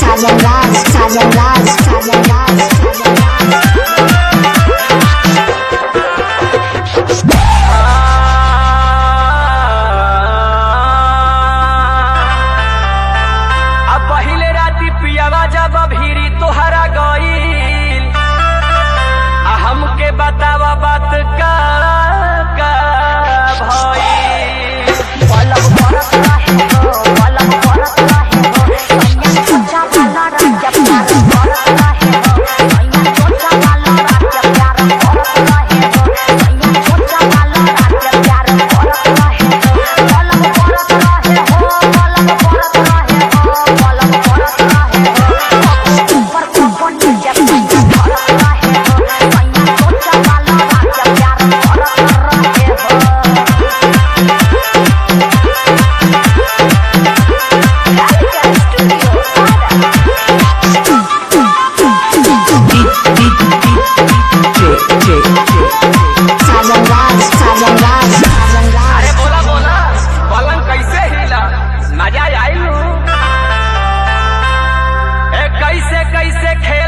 साजन राज साजन राज back. Hey.